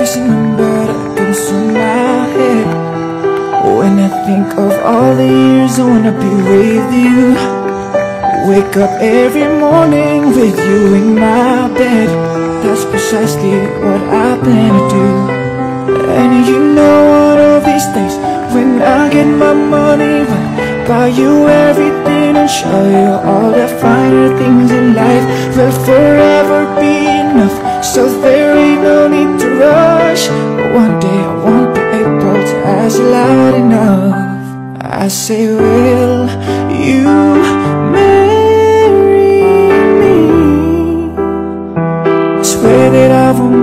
facing bed against my head. When I think of all the years I wanna be with you Wake up every morning with you in my bed. That's precisely what I plan to. Do And you know one of these days When I get my money I'll buy you everything And show you all the finer things in life. Will forever be enough. So there there ain't no need to rush. But one day I won't be able to ask you loud enough? I say, will you marry me? I swear that I will